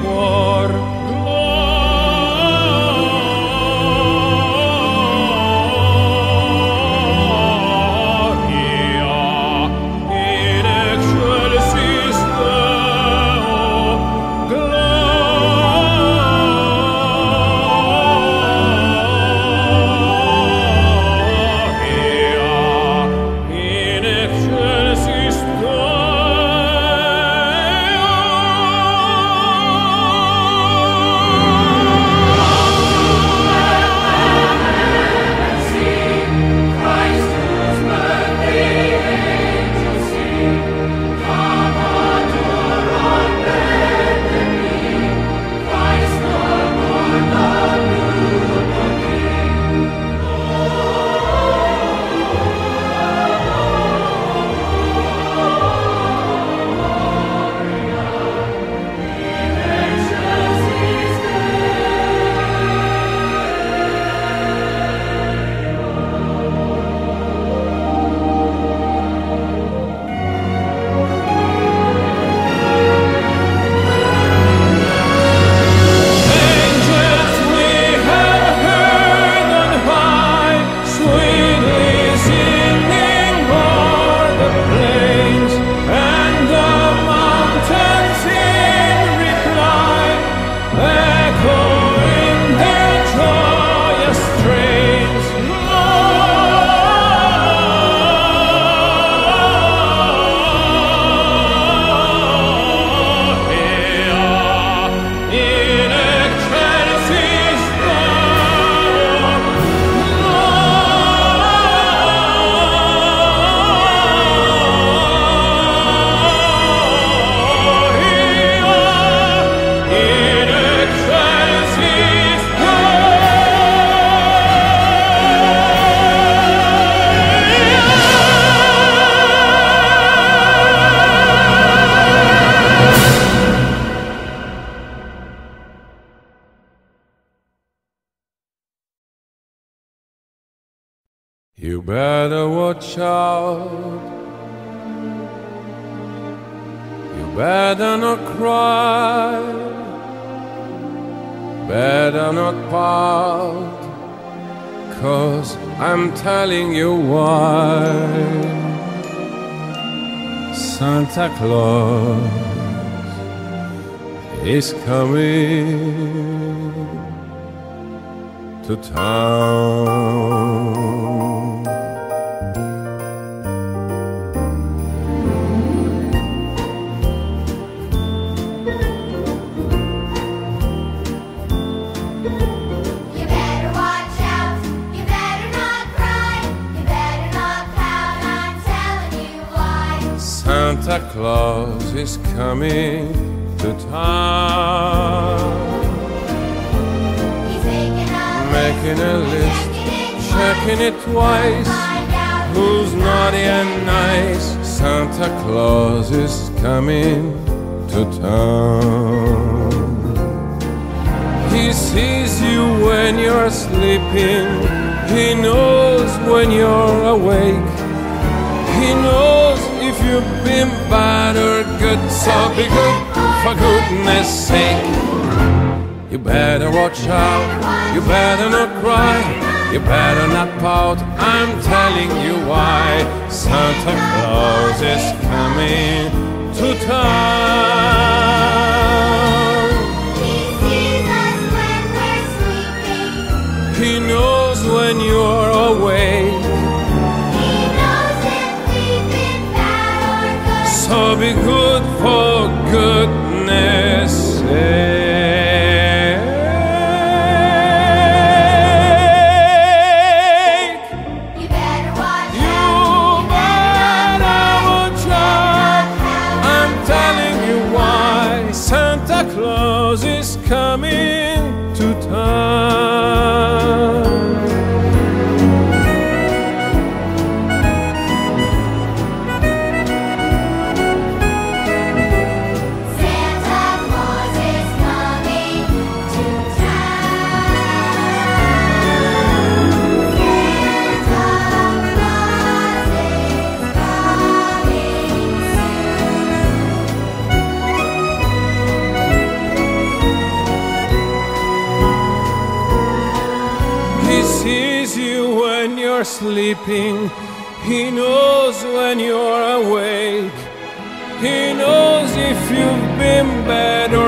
war You better watch out. You better not cry. Better not pout. Cause I'm telling you why. Santa Claus is coming to town. Santa Claus is coming to town. He's making a Making a list, checking it twice. Who's naughty and nice? Santa Claus is coming to town. He sees you when you're sleeping. He knows when you're awake. He knows been bad or good. So be good for goodness sake. You better watch out. You better not cry. You better not pout. I'm telling you why. Santa Claus is coming to town. He sees us when we're sleeping. He knows when you're awake. So be good for goodness sake.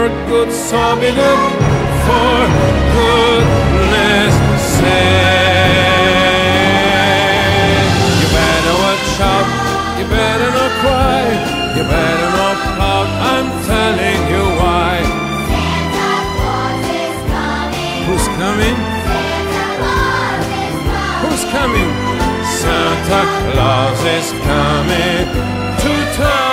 Bad or good. Be good for goodness sake. You better watch out. You better not cry. You better not pout. I'm telling you why. Santa Claus is coming. Who's coming? Santa Claus is coming. Who's coming? Santa Claus is coming to town.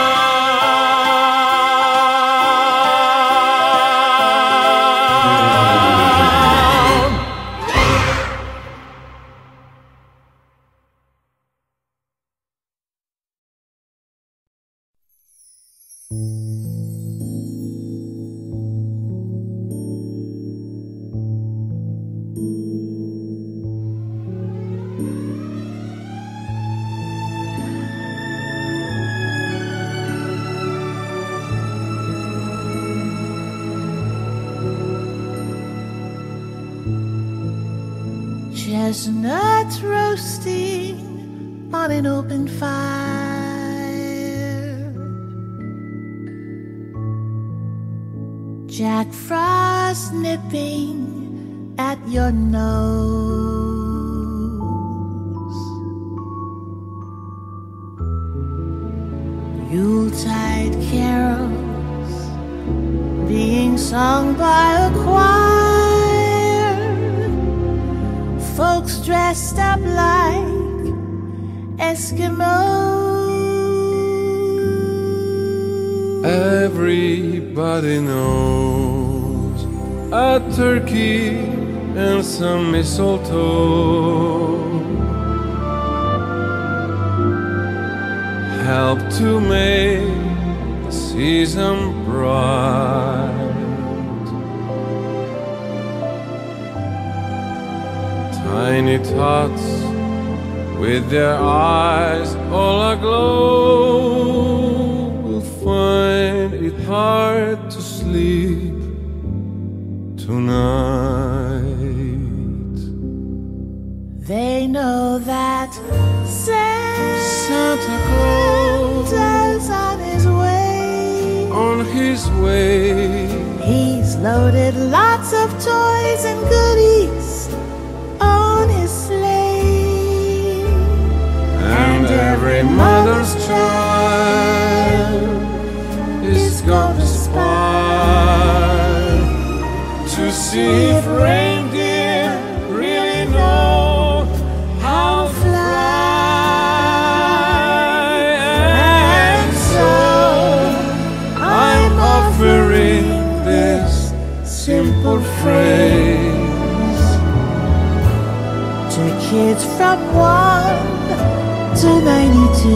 from 1 to 92.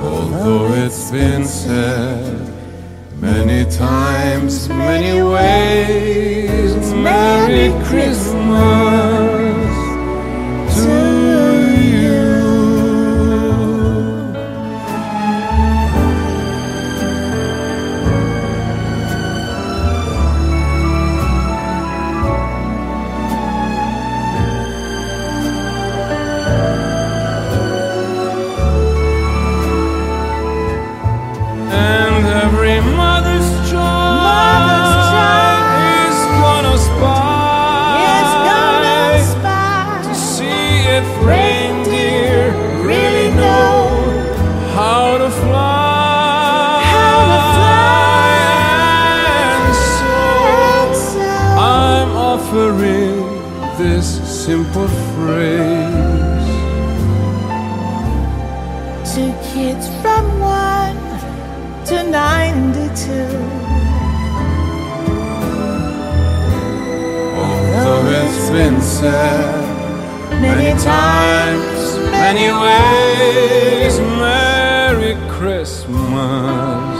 Although it's been said many times, many ways. offering this simple phrase to kids from one to ninety-two. Although it's been said many times, many ways, Merry Christmas.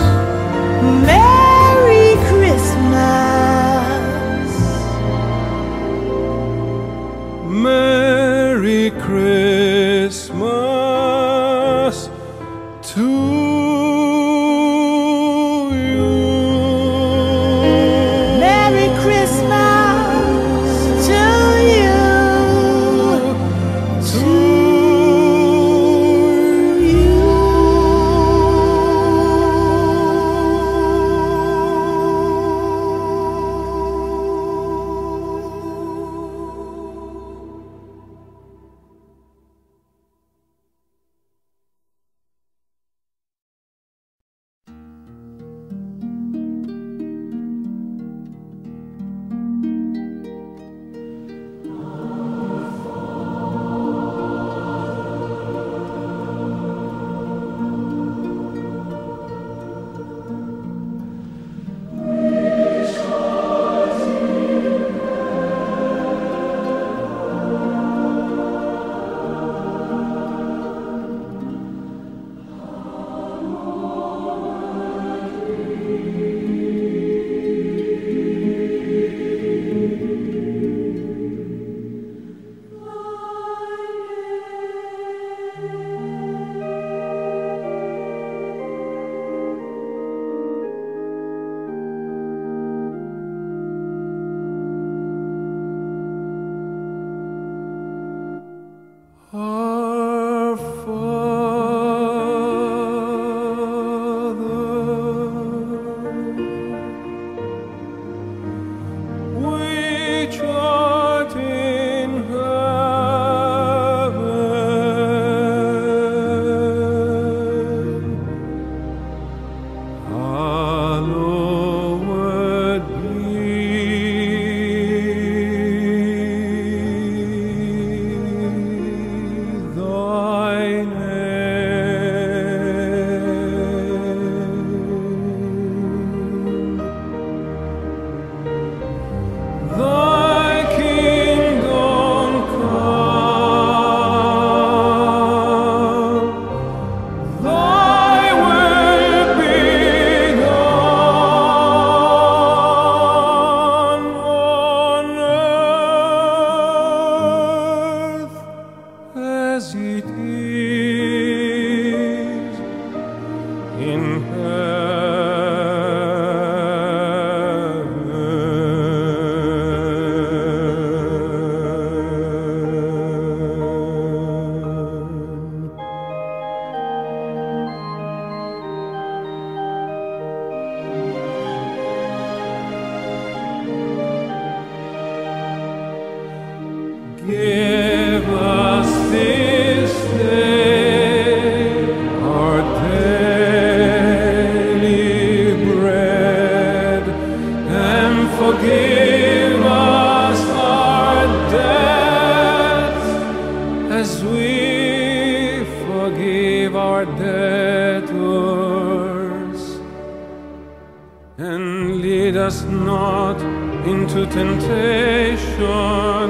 Temptation,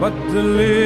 but deliver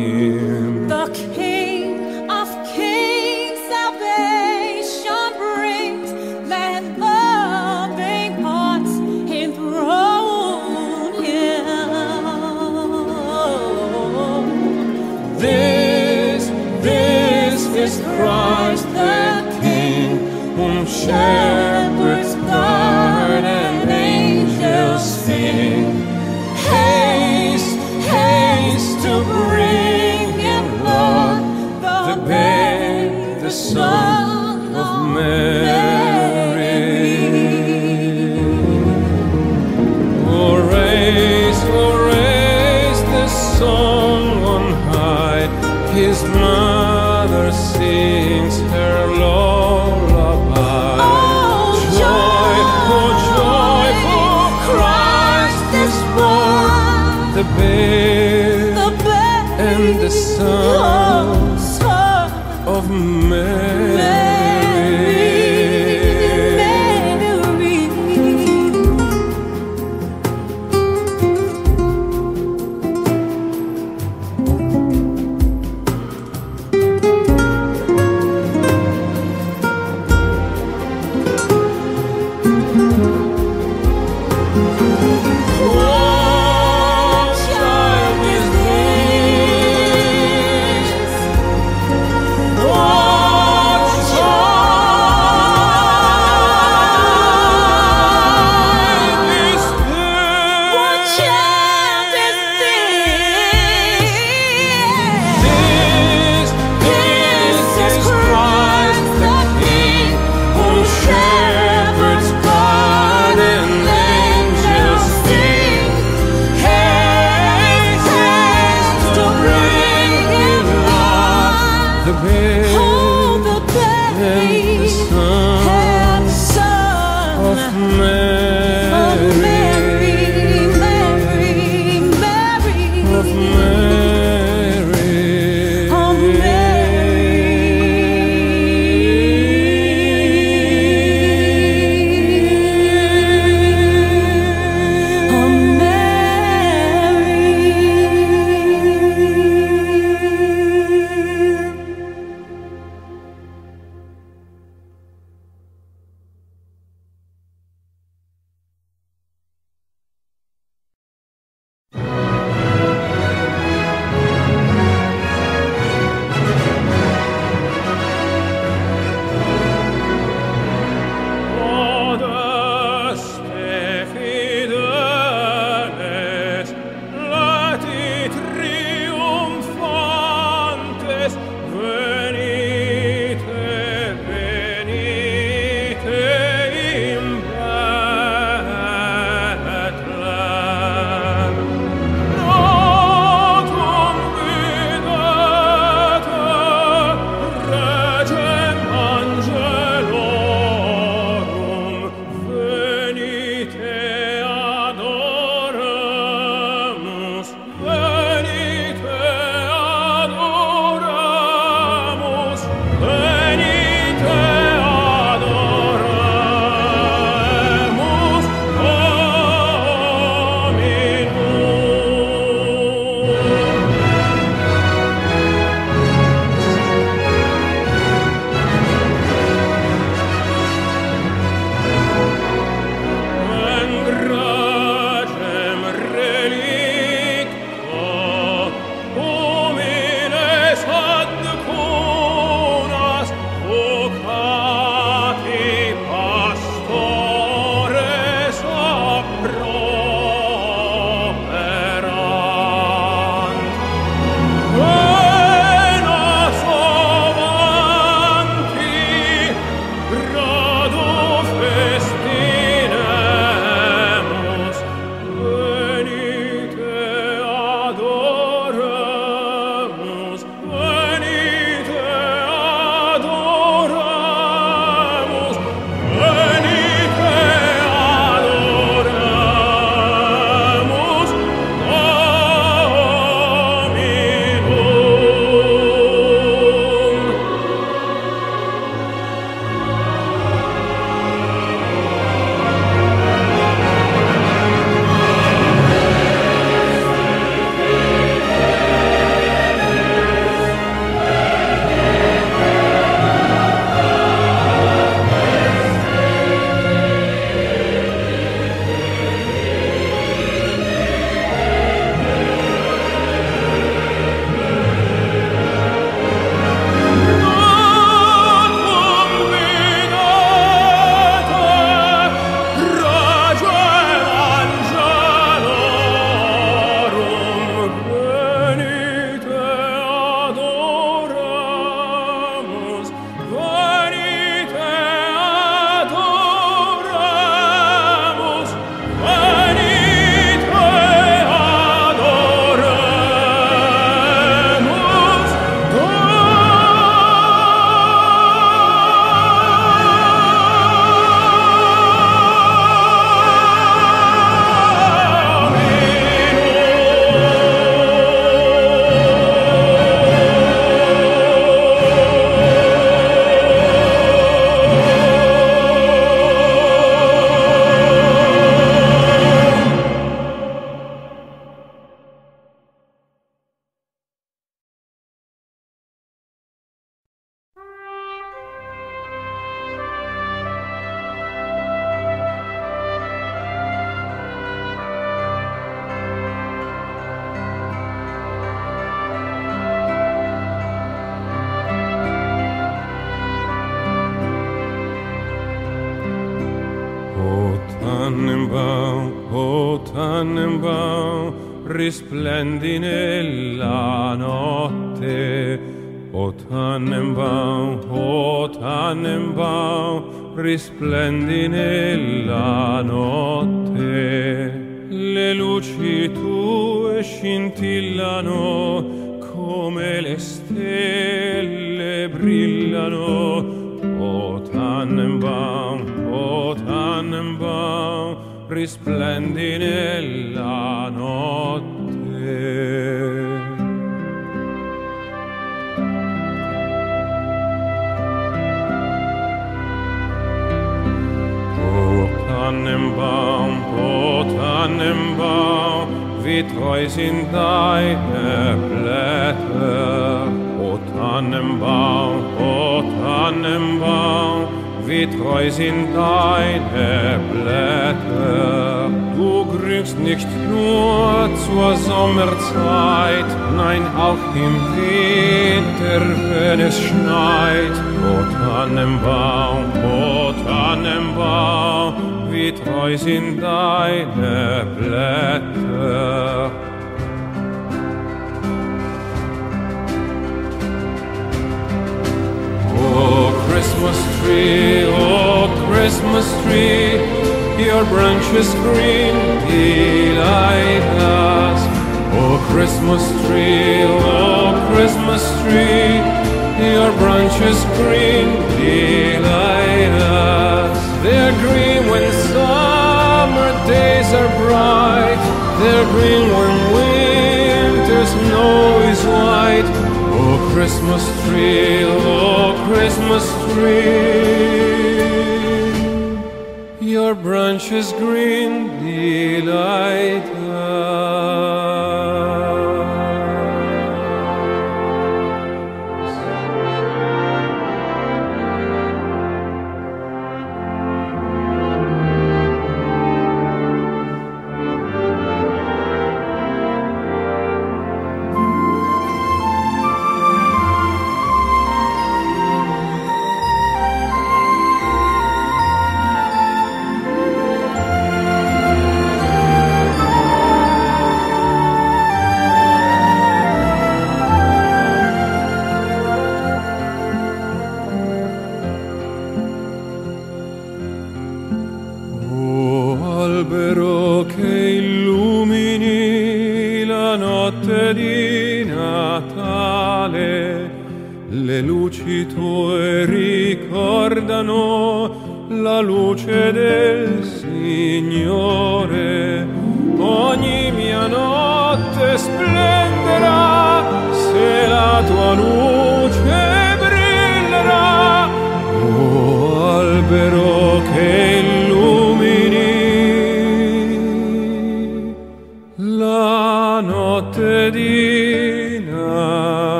own Tannenbaum, wie treu sind deine Blätter. O Tannenbaum, o Tannenbaum, wie treu sind deine Blätter. Du grünst nicht nur zur Sommerzeit, nein auch im Winter, wenn es schneit. O Tannenbaum, o Tannenbaum, wie treu sind deine Blätter. Oh, Christmas tree, oh, Christmas tree, your branches green delight us. Oh, Christmas tree, oh, Christmas tree, your branches green delight us. They're green when summer days are bright, they're green when winter snow is white. Oh, Christmas tree, oh, Christmas tree, your branches green delight us.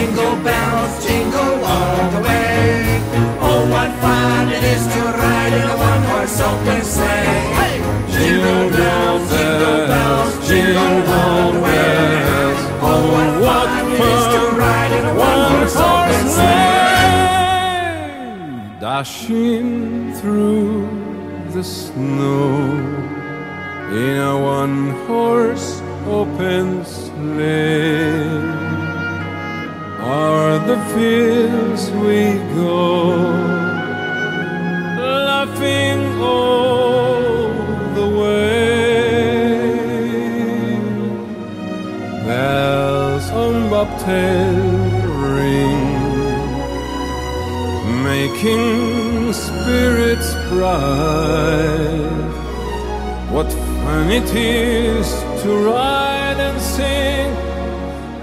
Jingle bells, jingle all the way. Oh, what fun it is to ride in a one-horse open sleigh. Hey! Jingle bells, jingle bells, jingle all the way. Oh, what fun it is to ride in a one-horse open sleigh. Dashing through the snow in a one horse open sleigh. Are the fields we go, laughing all the way. Bells on bobtail ring, making spirits bright. What fun it is to ride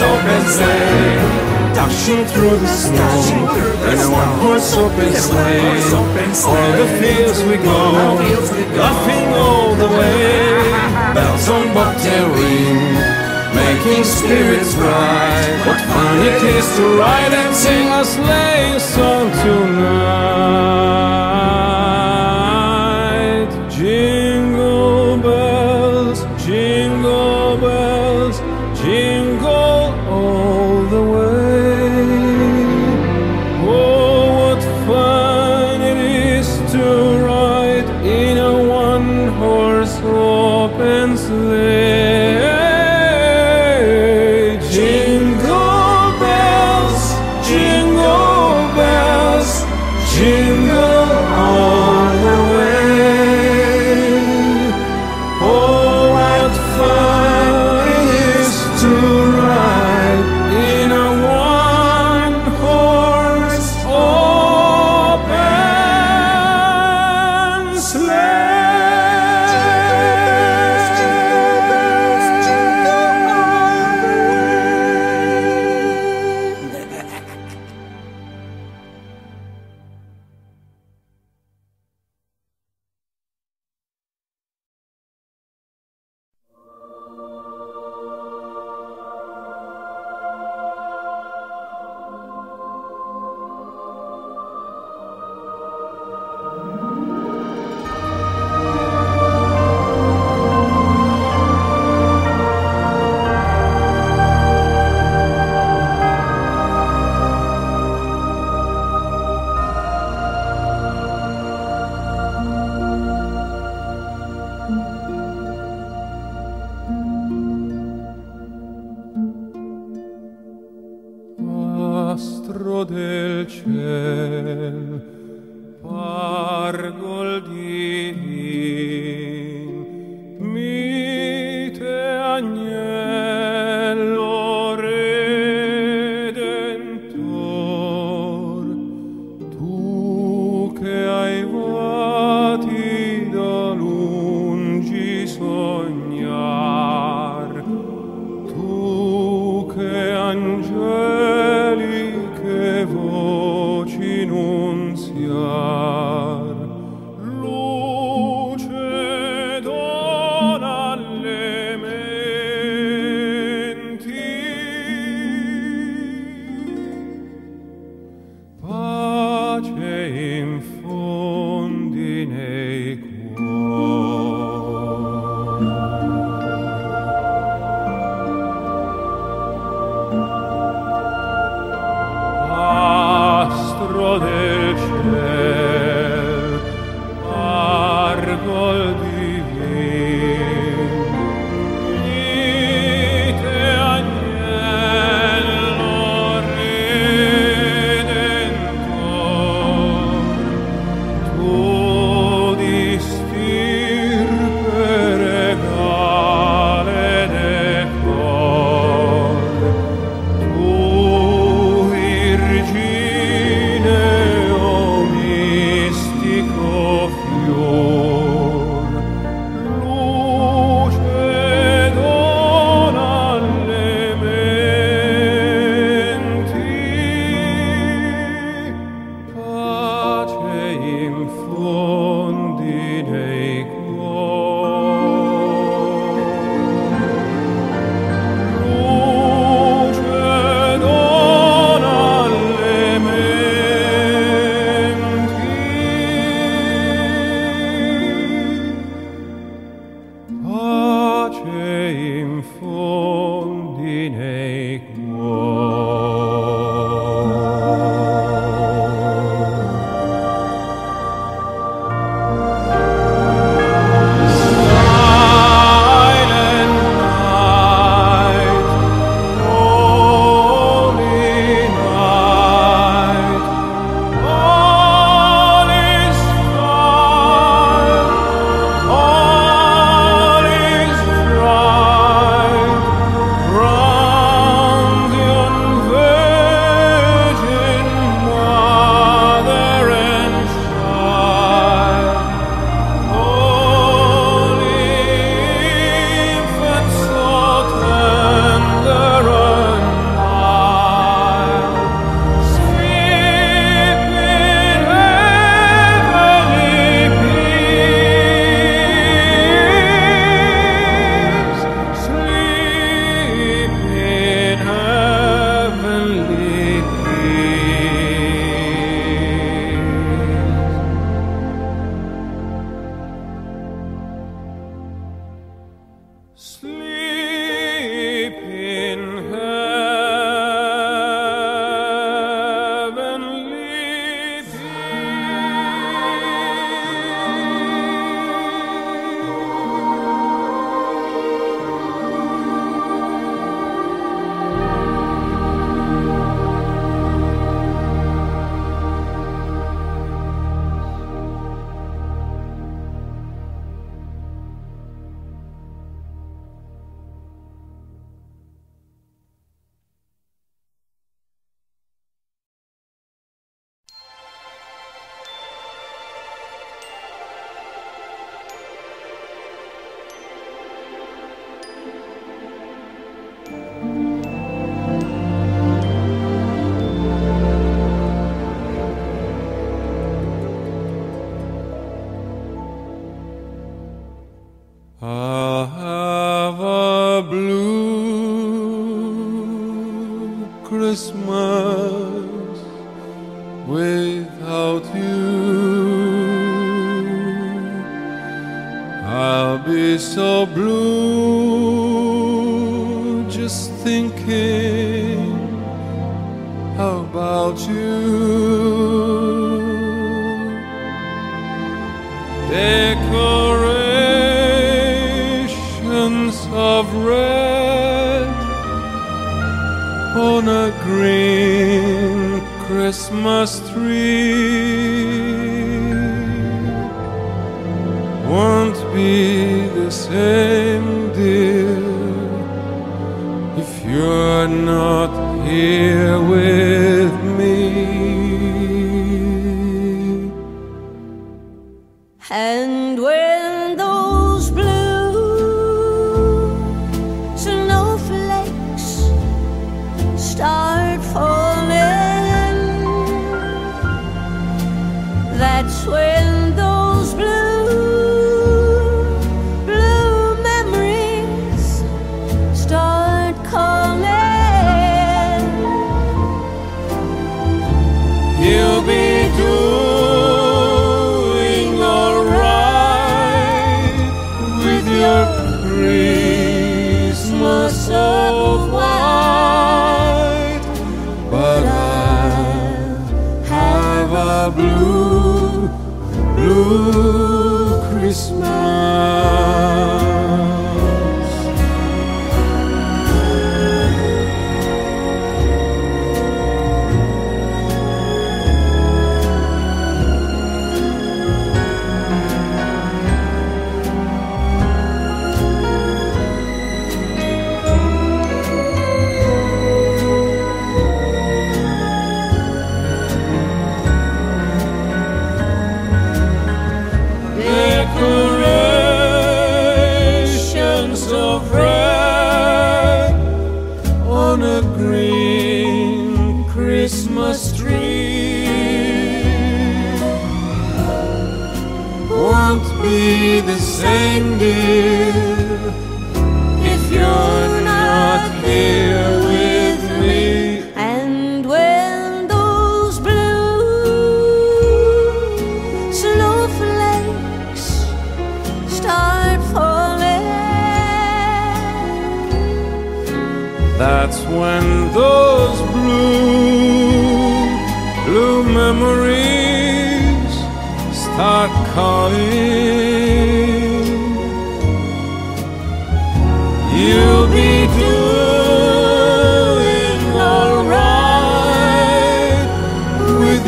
horse open sleigh. Dashing through the snow in a one horse open sleigh. O'er the fields we go, laughing all the way. Bells on bobtail ring, making spirits bright. What fun it is to ride and sing a sleigh song tonight.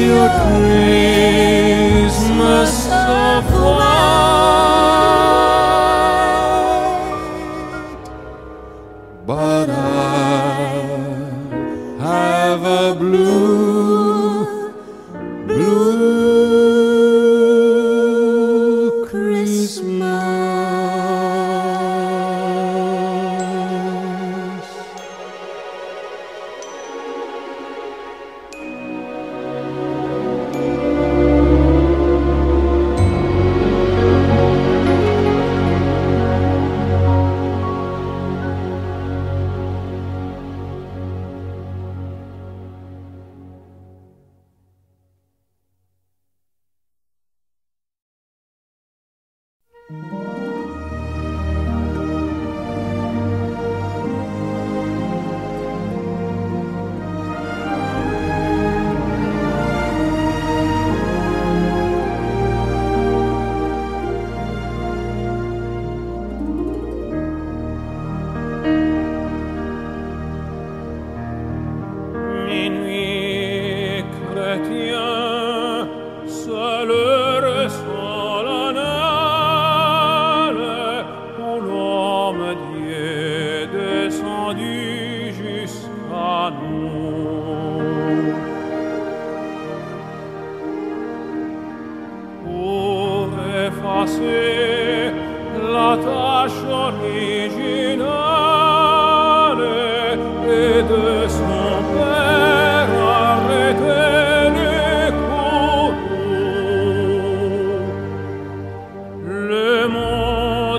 Your Christmas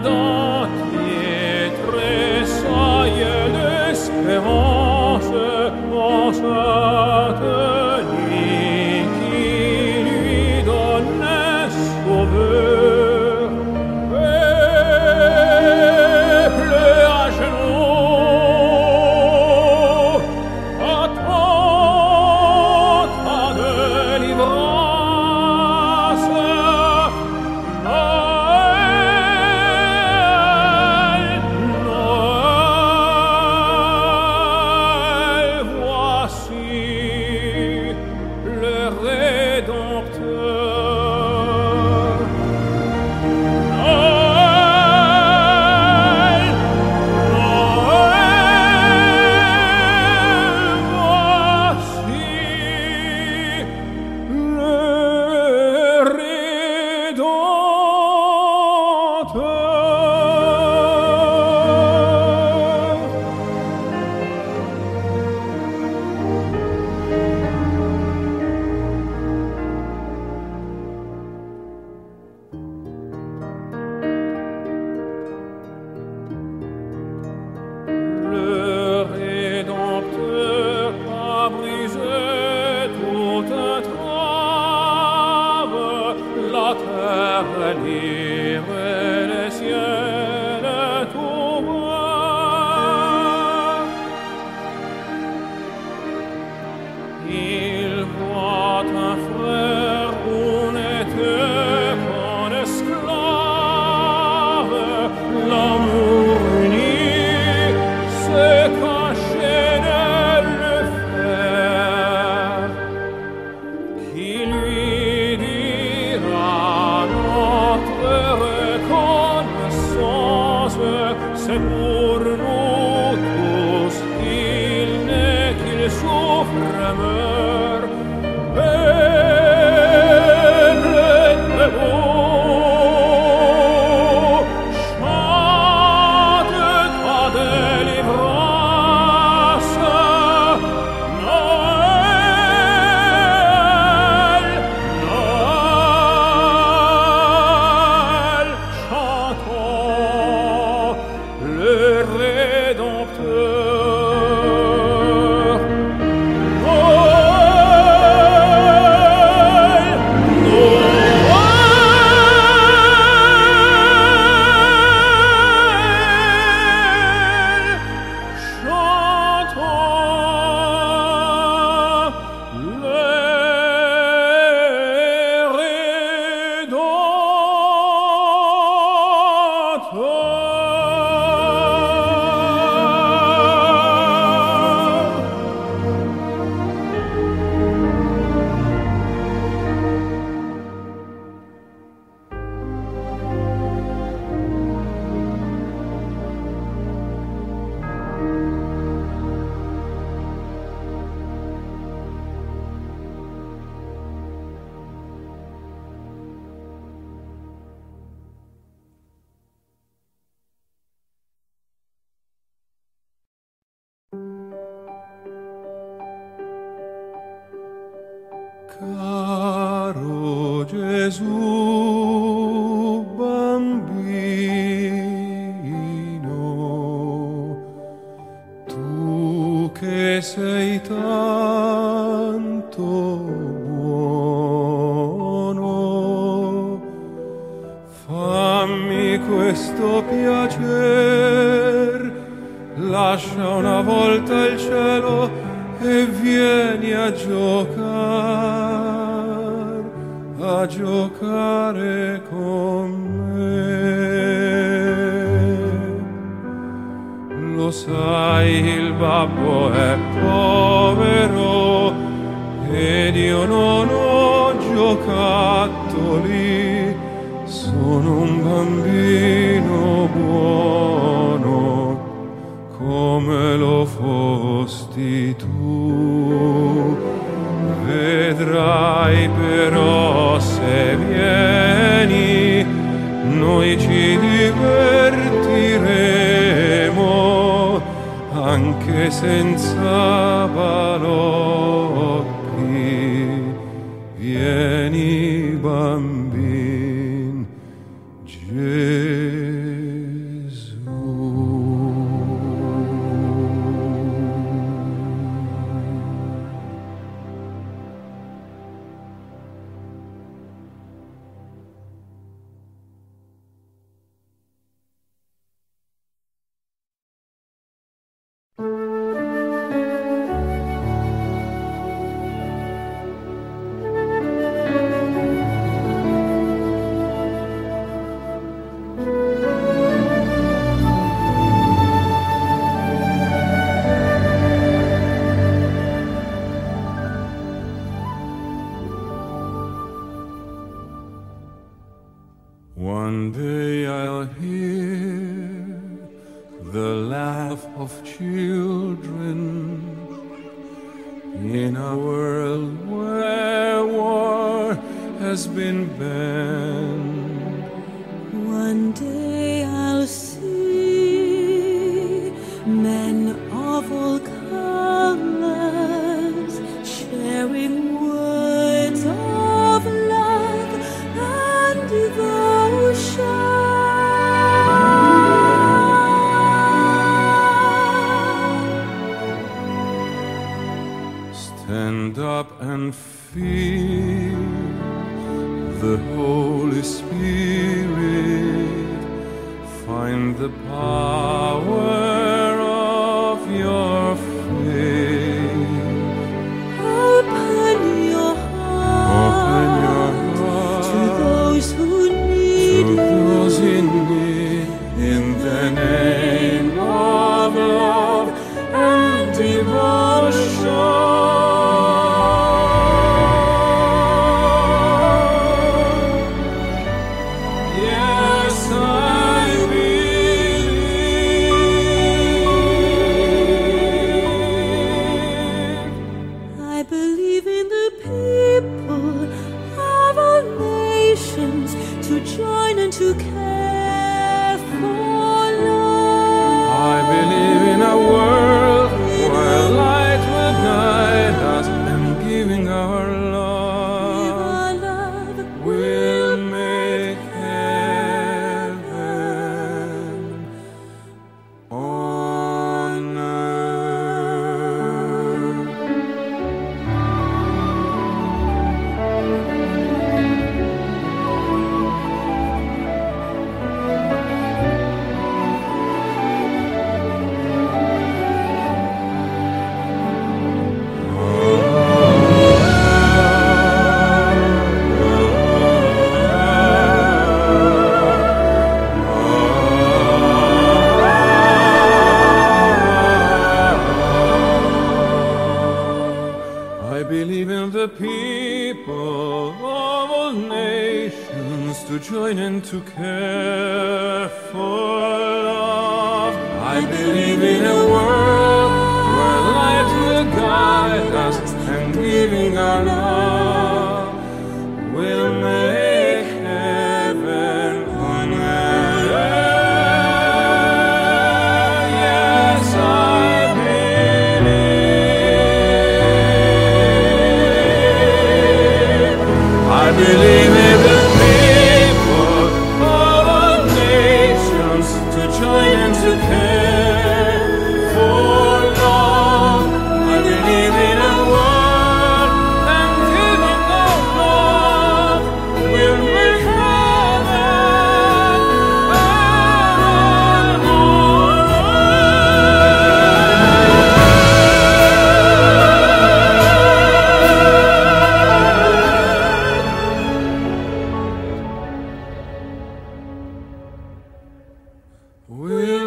dans Gesù bambino, tu che sei tanto buono, fammi questo piacer, lascia una volta il cielo e vieni a giocare, giocare con me. Lo sai, il babbo è povero ed io non ho giocattoli, sono un bambino buono come lo fosti tu. vedrai però se vieni noi ci divertiremo anche senza valore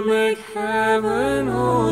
make heaven on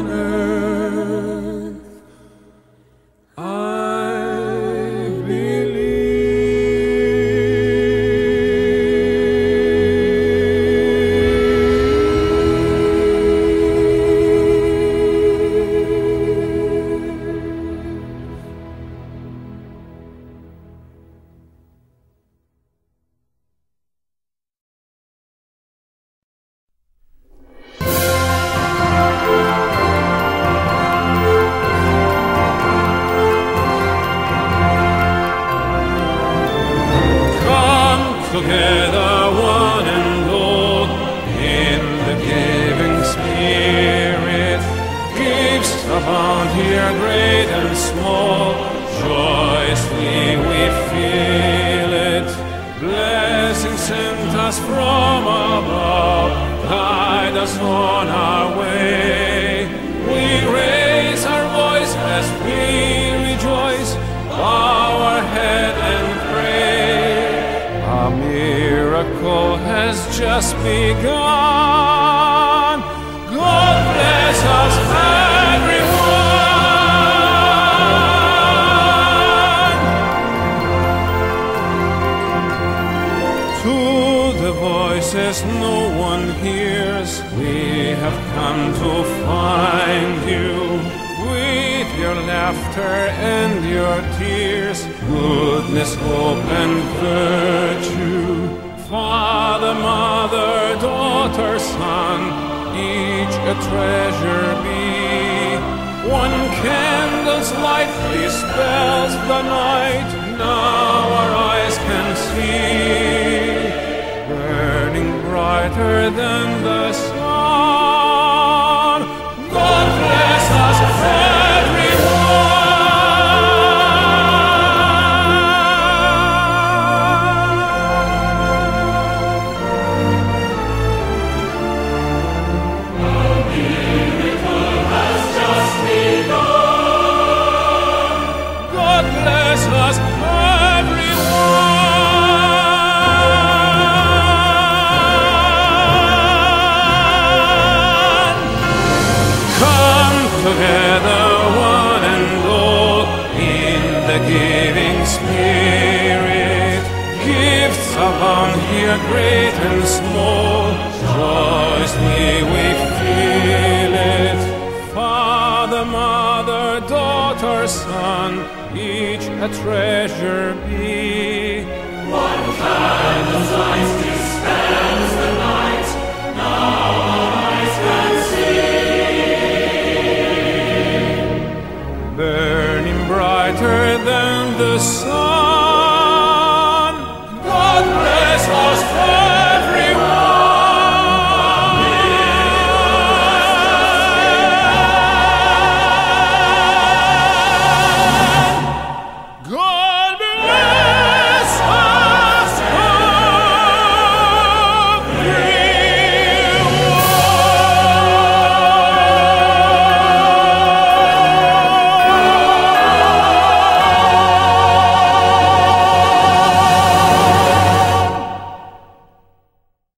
night, now our eyes can see burning brighter than the sun. Great and small. Joyously we feel it. Father, mother, daughter, son, each a treasure be. One kind of life